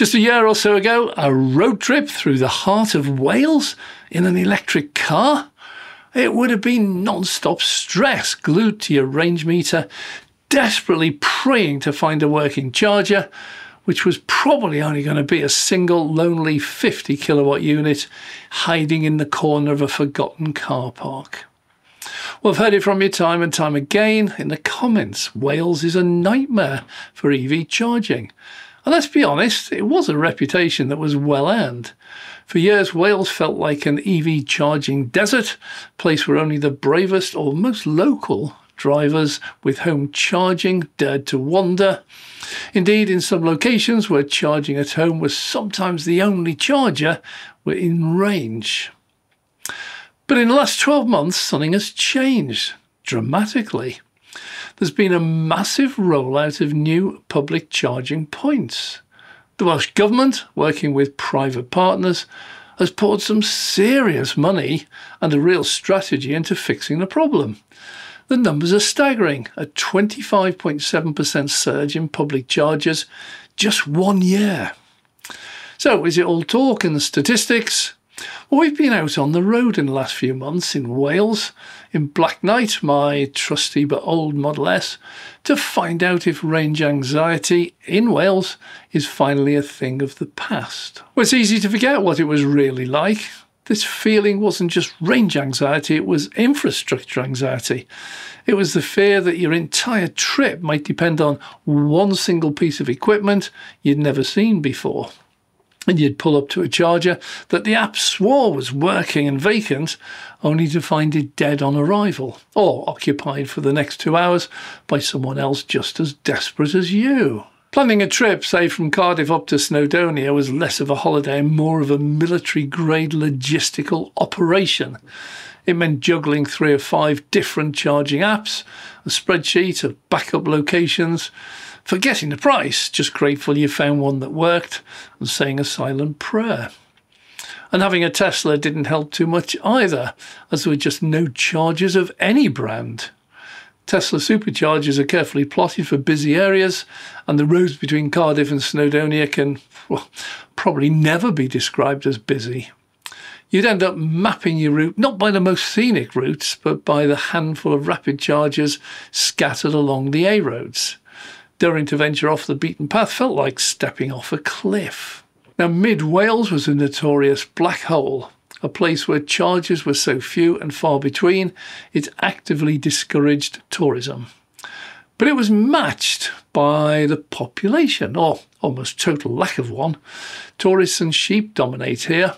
Just a year or so ago, a road trip through the heart of Wales in an electric car. It would have been non stop stress glued to your range meter, desperately praying to find a working charger, which was probably only going to be a single lonely 50 kilowatt unit hiding in the corner of a forgotten car park. Well, I've heard it from you time and time again in the comments. Wales is a nightmare for EV charging. And let's be honest, it was a reputation that was well earned. For years, Wales felt like an EV charging desert, place where only the bravest or most local drivers with home charging dared to wander. Indeed, in some locations where charging at home was sometimes the only charger, were in range. But in the last 12 months, something has changed dramatically. There's been a massive rollout of new public charging points. The Welsh Government, working with private partners, has poured some serious money and a real strategy into fixing the problem. The numbers are staggering a 25.7% surge in public charges just one year. So, is it all talk and statistics? Well, we've been out on the road in the last few months in Wales, in Black Knight, my trusty but old Model S, to find out if range anxiety in Wales is finally a thing of the past. Well, it's easy to forget what it was really like. This feeling wasn't just range anxiety, it was infrastructure anxiety. It was the fear that your entire trip might depend on one single piece of equipment you'd never seen before and you'd pull up to a charger that the app swore was working and vacant, only to find it dead on arrival or occupied for the next two hours by someone else just as desperate as you. Planning a trip, say from Cardiff up to Snowdonia, was less of a holiday and more of a military grade logistical operation. It meant juggling three or five different charging apps, a spreadsheet of backup locations, forgetting the price, just grateful you found one that worked, and saying a silent prayer. And having a Tesla didn't help too much either, as there were just no chargers of any brand. Tesla superchargers are carefully plotted for busy areas, and the roads between Cardiff and Snowdonia can well, probably never be described as busy. You'd end up mapping your route not by the most scenic routes, but by the handful of rapid chargers scattered along the A roads daring to venture off the beaten path felt like stepping off a cliff. Now, mid Wales was a notorious black hole, a place where charges were so few and far between, it actively discouraged tourism. But it was matched by the population, or almost total lack of one. Tourists and sheep dominate here,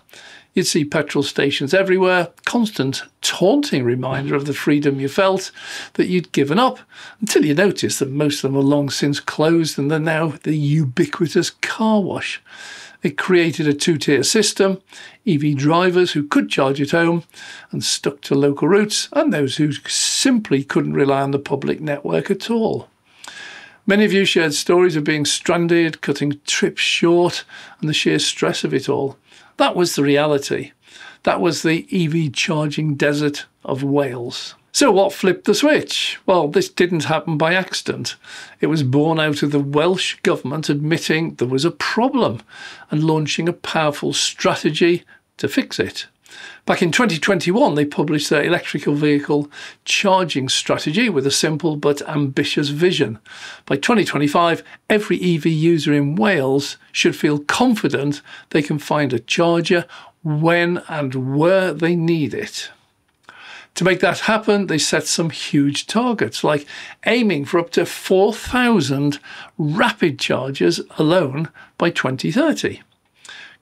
You'd see petrol stations everywhere, constant taunting reminder of the freedom you felt that you'd given up, until you noticed that most of them are long since closed and they're now the ubiquitous car wash. It created a two tier system EV drivers who could charge at home and stuck to local routes, and those who simply couldn't rely on the public network at all. Many of you shared stories of being stranded, cutting trips short, and the sheer stress of it all. That was the reality. That was the EV charging desert of Wales. So, what flipped the switch? Well, this didn't happen by accident. It was born out of the Welsh Government admitting there was a problem and launching a powerful strategy to fix it. Back in 2021, they published their electrical vehicle charging strategy with a simple but ambitious vision. By 2025, every EV user in Wales should feel confident they can find a charger when and where they need it. To make that happen, they set some huge targets, like aiming for up to 4,000 rapid chargers alone by 2030.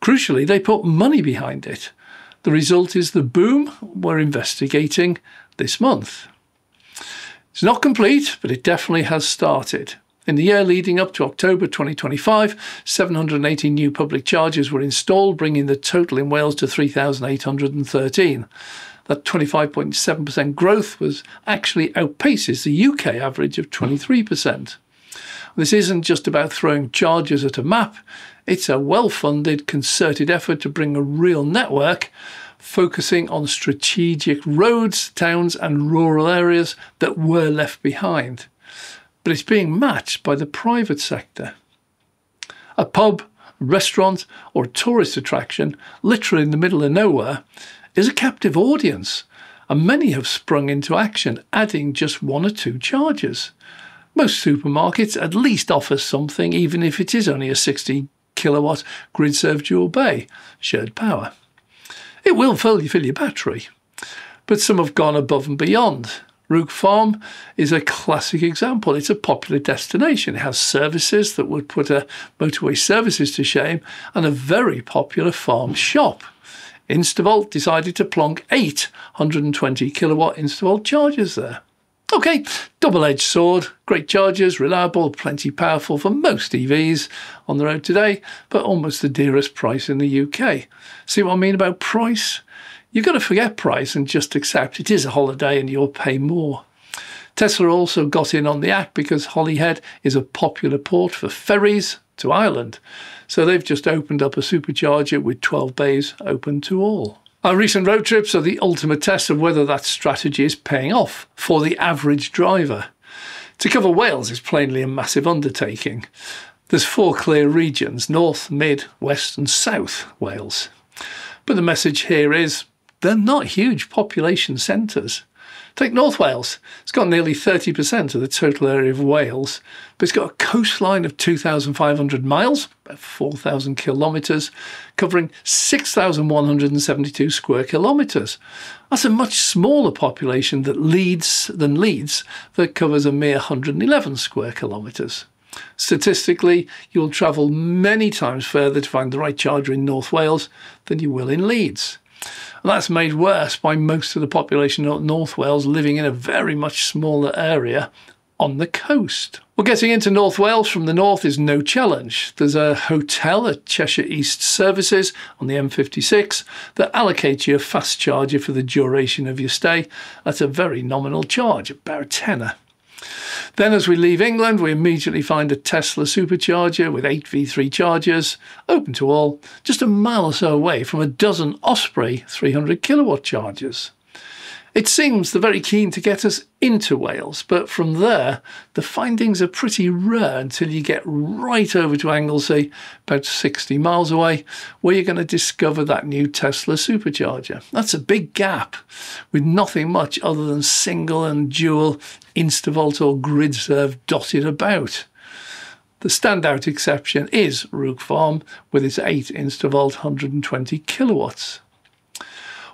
Crucially, they put money behind it. The result is the boom we're investigating this month. It's not complete, but it definitely has started. In the year leading up to October 2025, 780 new public charges were installed, bringing the total in Wales to 3,813. That 25.7% growth was actually outpaces the UK average of 23%. This isn't just about throwing charges at a map, it's a well funded, concerted effort to bring a real network focusing on strategic roads, towns, and rural areas that were left behind. But it's being matched by the private sector. A pub restaurant, or tourist attraction, literally in the middle of nowhere, is a captive audience, and many have sprung into action, adding just one or two chargers. Most supermarkets at least offer something, even if it is only a 60 kilowatt grid served dual bay, shared power. It will fill, fill your battery, but some have gone above and beyond. Rook Farm is a classic example. It's a popular destination. It has services that would put a motorway services to shame and a very popular farm shop. Instavolt decided to plonk eight 120 kilowatt Instavolt chargers there. Okay, double edged sword, great chargers, reliable, plenty powerful for most EVs on the road today, but almost the dearest price in the UK. See what I mean about price? You've got to forget price and just accept it is a holiday and you'll pay more. Tesla also got in on the act because Holyhead is a popular port for ferries to Ireland. So they've just opened up a supercharger with 12 bays open to all. Our recent road trips are the ultimate test of whether that strategy is paying off for the average driver. To cover Wales is plainly a massive undertaking. There's four clear regions North, Mid, West, and South Wales. But the message here is they're not huge population centres. Take North Wales. It's got nearly 30% of the total area of Wales, but it's got a coastline of 2,500 miles, about 4,000 kilometres, covering 6,172 square kilometres. That's a much smaller population that Leeds, than Leeds that covers a mere 111 square kilometres. Statistically, you'll travel many times further to find the right charger in North Wales than you will in Leeds. And that's made worse by most of the population of North Wales living in a very much smaller area on the coast. Well, getting into North Wales from the north is no challenge. There's a hotel at Cheshire East Services on the M56 that allocates you a fast charger for the duration of your stay at a very nominal charge, about a tenner. Then, as we leave England, we immediately find a Tesla supercharger with eight V3 chargers, open to all, just a mile or so away from a dozen Osprey 300 kilowatt chargers. It seems they're very keen to get us into Wales, but from there, the findings are pretty rare until you get right over to Anglesey, about 60 miles away, where you're going to discover that new Tesla supercharger. That's a big gap with nothing much other than single and dual Instavolt or GridServe dotted about. The standout exception is Rook Farm with its 8 Instavolt 120 kilowatts.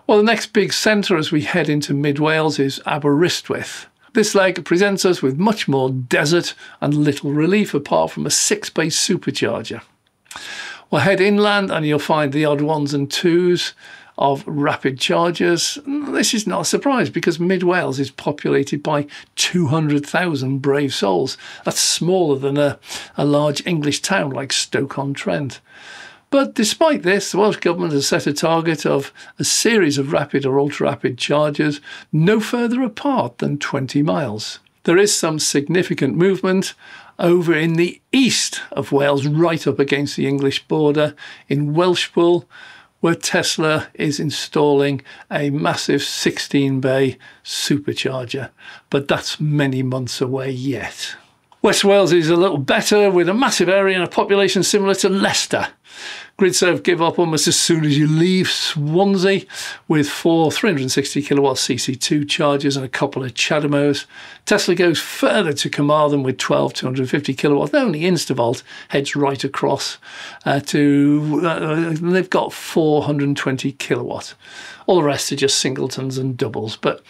Well, the next big centre as we head into mid Wales is Aberystwyth. This leg presents us with much more desert and little relief apart from a six bay supercharger. We'll head inland and you'll find the odd ones and twos of rapid chargers. This is not a surprise because Mid Wales is populated by 200,000 brave souls. That's smaller than a, a large English town like Stoke on Trent. But despite this, the Welsh Government has set a target of a series of rapid or ultra rapid chargers no further apart than 20 miles. There is some significant movement over in the east of Wales, right up against the English border in Welshpool, where Tesla is installing a massive 16 bay supercharger. But that's many months away yet. West Wales is a little better with a massive area and a population similar to Leicester. GridServe give up almost as soon as you leave Swansea with four 360 kilowatt CC2 chargers and a couple of CHAdeMOs. Tesla goes further to Carmarthen with 12 250 kilowatt. Only Instavolt heads right across uh, to, uh, they've got 420 kilowatt. All the rest are just singletons and doubles. But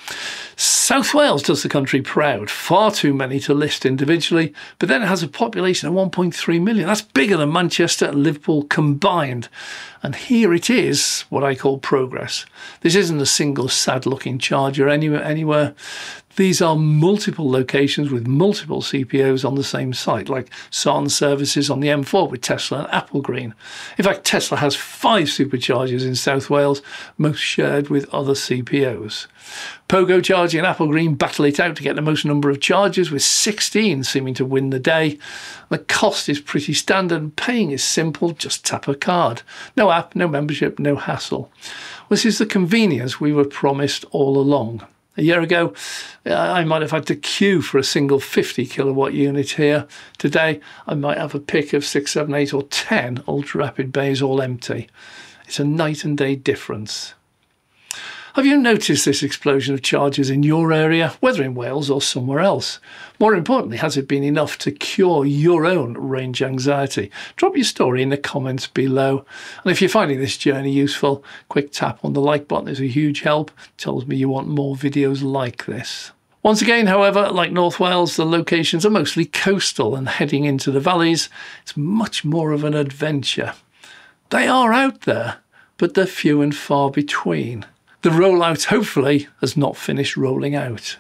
South Wales does the country proud. Far too many to list individually, but then it has a population of 1.3 million. That's bigger than Manchester and Liverpool combined. And here it is, what I call progress. This isn't a single sad looking charger anywhere. anywhere. These are multiple locations with multiple CPOs on the same site, like Sarn services on the M4 with Tesla and Applegreen. In fact, Tesla has five superchargers in South Wales, most shared with other CPOs. Pogo Charging and Applegreen battle it out to get the most number of chargers, with 16 seeming to win the day. The cost is pretty standard, and paying is simple just tap a card. No app, no membership, no hassle. This is the convenience we were promised all along. A year ago, uh, I might have had to queue for a single 50 kilowatt unit here. Today, I might have a pick of 6, 7, 8, or 10 ultra rapid bays all empty. It's a night and day difference. Have you noticed this explosion of charges in your area, whether in Wales or somewhere else? More importantly, has it been enough to cure your own range anxiety? Drop your story in the comments below. And if you're finding this journey useful, quick tap on the like button is a huge help. It tells me you want more videos like this. Once again, however, like North Wales, the locations are mostly coastal and heading into the valleys, it's much more of an adventure. They are out there, but they're few and far between the rollout hopefully has not finished rolling out.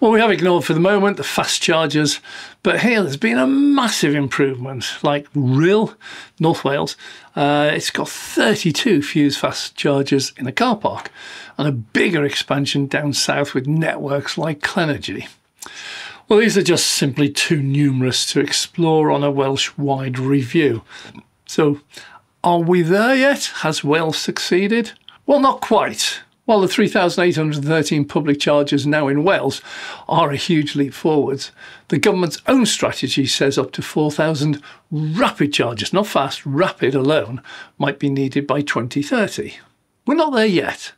Well, we have ignored for the moment the fast chargers, but here there's been a massive improvement. Like Rhyl, North Wales, uh, it's got 32 fuse fast chargers in a car park and a bigger expansion down south with networks like Clenergy. Well, these are just simply too numerous to explore on a Welsh wide review. So, are we there yet? Has Wales succeeded? Well, not quite. While the 3,813 public chargers now in Wales are a huge leap forwards, the government's own strategy says up to 4,000 rapid chargers, not fast, rapid alone, might be needed by 2030. We're not there yet.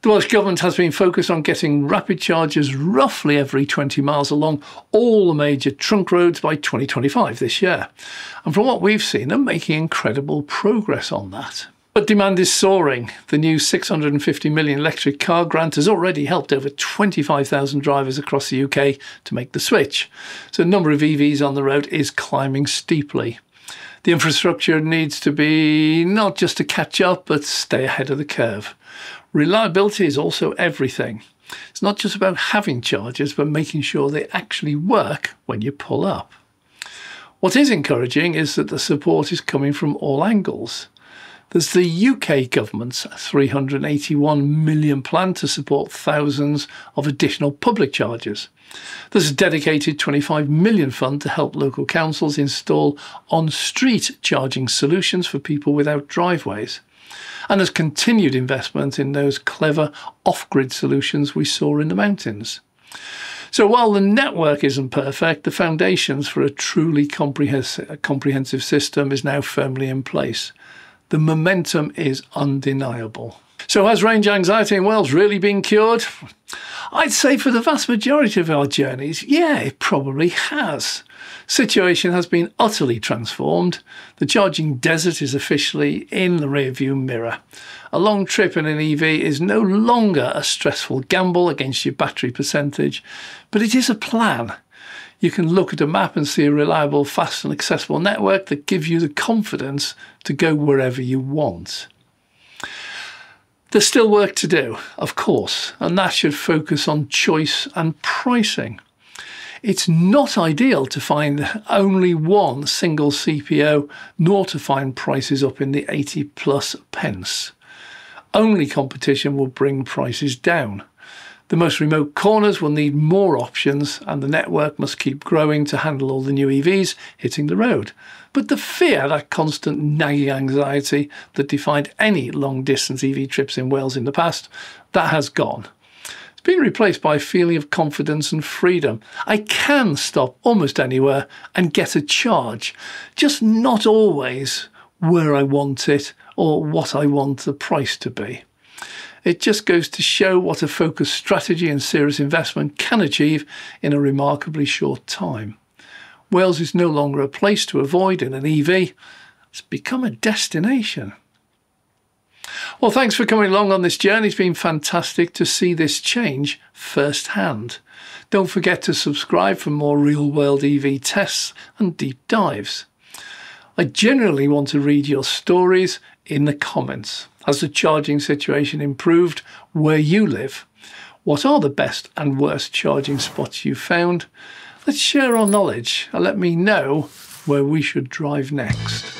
The Welsh Government has been focused on getting rapid chargers roughly every 20 miles along all the major trunk roads by 2025 this year. And from what we've seen, they're making incredible progress on that. But demand is soaring. The new 650 million electric car grant has already helped over 25,000 drivers across the UK to make the switch. So the number of EVs on the road is climbing steeply. The infrastructure needs to be not just to catch up, but stay ahead of the curve. Reliability is also everything. It's not just about having chargers, but making sure they actually work when you pull up. What is encouraging is that the support is coming from all angles. There's the UK government's £381 million plan to support thousands of additional public charges. There's a dedicated £25 million fund to help local councils install on-street charging solutions for people without driveways. And there's continued investment in those clever off-grid solutions we saw in the mountains. So while the network isn't perfect, the foundations for a truly comprehensive system is now firmly in place the momentum is undeniable. So, has range anxiety in Wales really been cured? I'd say for the vast majority of our journeys, yeah, it probably has. Situation has been utterly transformed. The charging desert is officially in the rearview mirror. A long trip in an EV is no longer a stressful gamble against your battery percentage, but it is a plan you can look at a map and see a reliable, fast, and accessible network that gives you the confidence to go wherever you want. There's still work to do, of course, and that should focus on choice and pricing. It's not ideal to find only one single CPO, nor to find prices up in the 80 plus pence. Only competition will bring prices down. The most remote corners will need more options, and the network must keep growing to handle all the new EVs hitting the road. But the fear, that constant nagging anxiety that defined any long distance EV trips in Wales in the past, that has gone. It's been replaced by a feeling of confidence and freedom. I can stop almost anywhere and get a charge, just not always where I want it or what I want the price to be. It just goes to show what a focused strategy and serious investment can achieve in a remarkably short time. Wales is no longer a place to avoid in an EV, it's become a destination. Well, thanks for coming along on this journey. It's been fantastic to see this change firsthand. Don't forget to subscribe for more real world EV tests and deep dives. I generally want to read your stories in the comments. Has the charging situation improved where you live? What are the best and worst charging spots you've found? Let's share our knowledge and let me know where we should drive next.